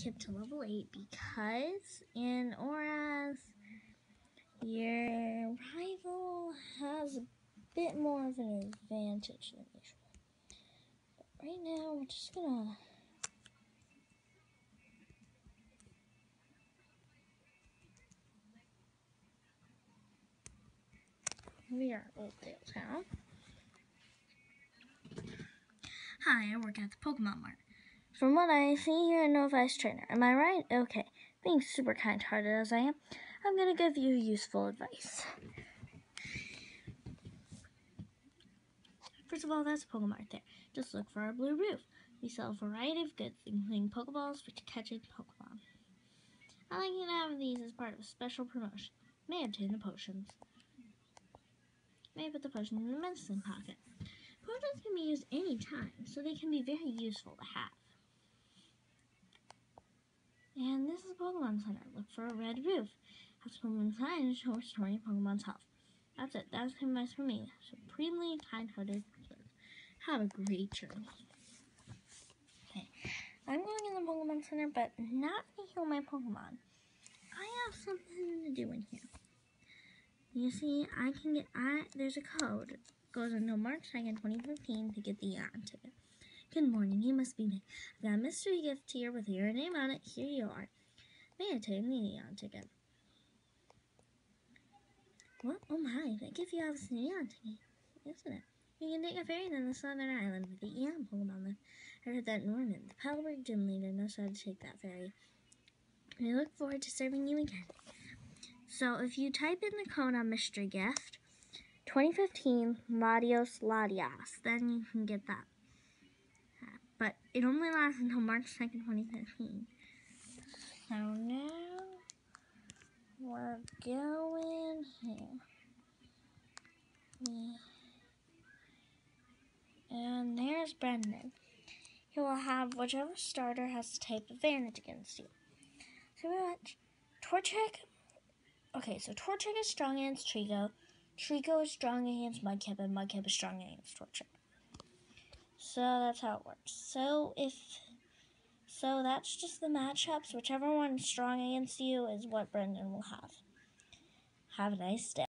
Mudkip to level 8 because in ORAS, your rival has a bit more of an advantage than usual. But right now, we're just gonna. We are Oldale Town. Hi, I work at the Pokemon Mart. From what I see, you're a novice trainer. Am I right? Okay. Being super kind hearted as I am, I'm going to give you useful advice. First of all, that's a Pokemon right there. Just look for our blue roof. We sell a variety of goods, including Pokeballs for catching Pokemon. I like you to have these as part of a special promotion. May obtain the potions. May put the potion in the medicine pocket. Potions can be used any time, so they can be very useful to have. And this is Pokemon Center. Look for a red roof. Has Pokemon sign to restoring Pokemon's health. That's it. That's advice for me. Supremely kind-hearted. Have a great journey. Okay, I'm going in the Pokemon Center, but not to heal my Pokemon. I have something to do in here. You see, I can get. I there's a code. It goes until March 2nd, 2015 to get the ticket. Good morning, you must be me. I've got a mystery gift here with your name on it. Here you are. Take the Eon ticket? What? Oh my, that gives you have this Eon ticket, isn't it? You can take a ferry to the southern island with the Eon Pokemon lift. I heard that Norman, the Petalburg gym leader, knows how to take that ferry. We look forward to serving you again. So if you type in the code on mystery gift, 2015 Latios Latias, then you can get that. Uh, but it only lasts until March 2nd, 2015. So now we're going here. And there's Brendan. He will have whichever starter has the type advantage against you. So we watch Torchic Okay, so Torchic is strong against Treecko. Treecko is strong against Mudkip, and Mudkip is strong against Torchic. So that's how it works. So if so that's just the matchups. Whichever one's strong against you is what Brendan will have. Have a nice day.